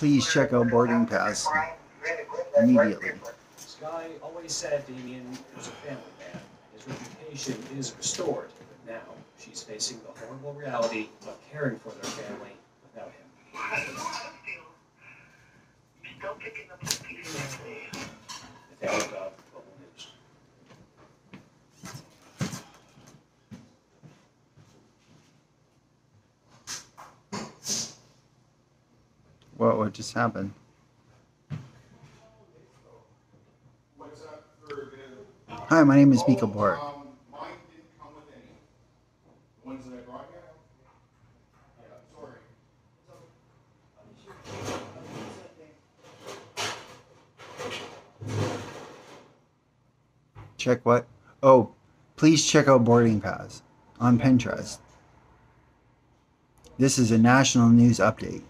Please check out boarding pass immediately. Sky always said Damien was a family man. His reputation is restored, but now she's facing the horrible reality of caring for their family without him. Still picking up the pieces. The family of Global News. What what just happened? What's up for the? Hi, my name is Mika Bort. Um, mine didn't come with any. The ones that I brought you? Yeah, sorry. Check what? Oh, please check out boarding pass on Pinterest. This is a national news update.